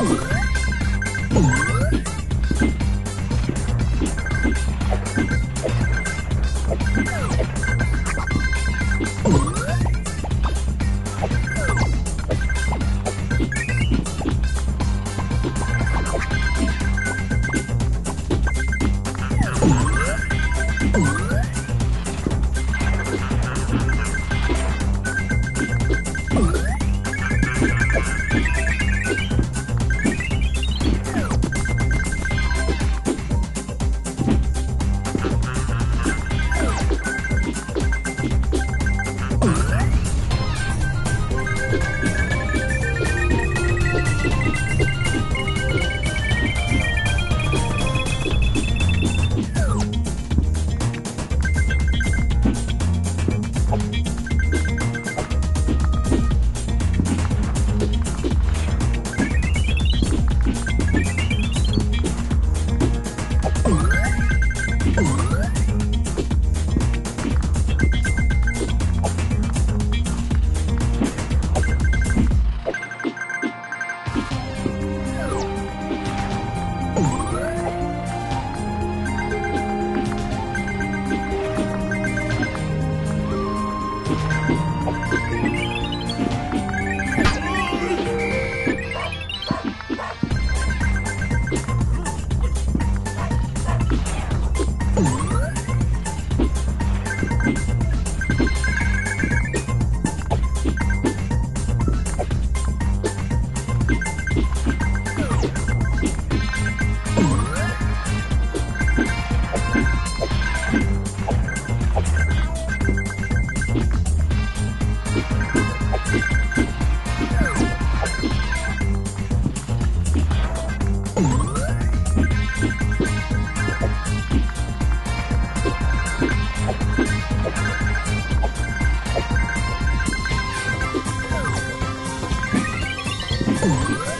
Oh. Ooh.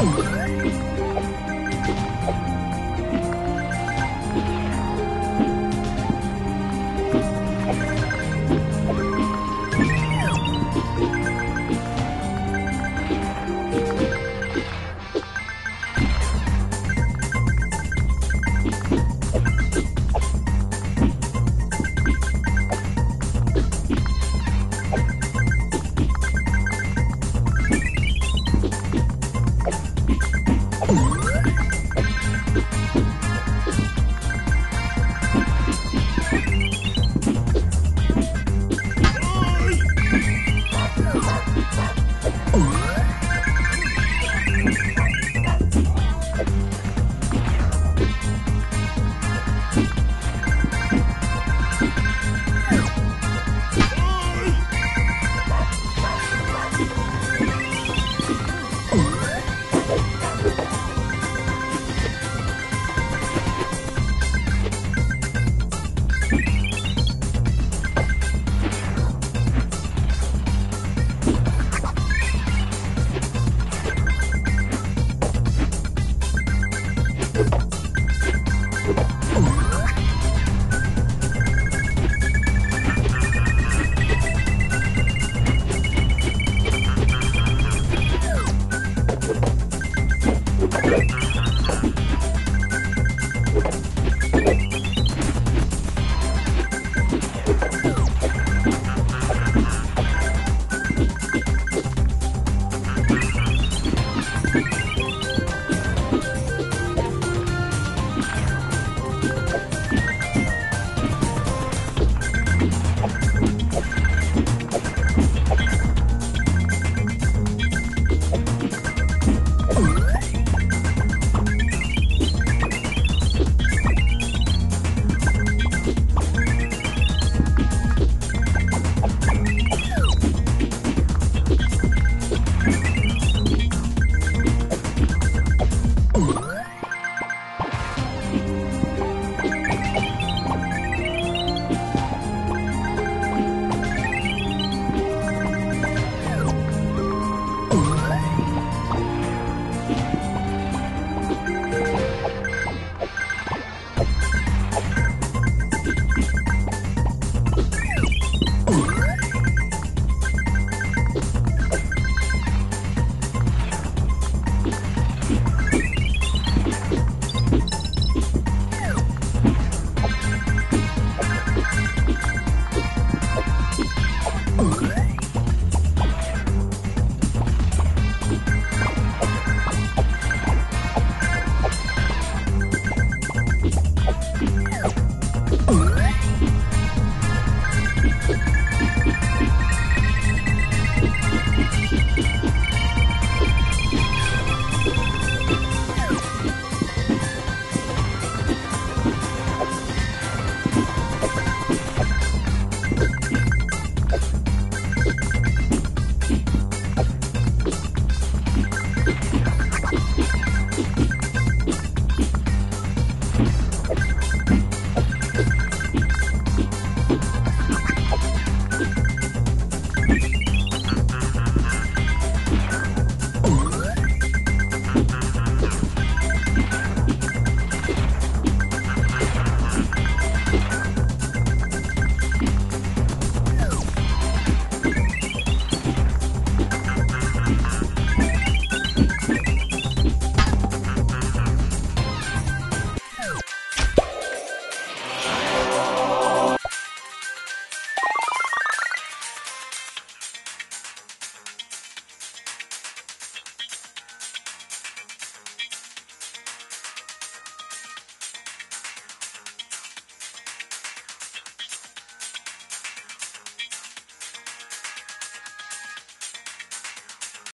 Mm-hmm.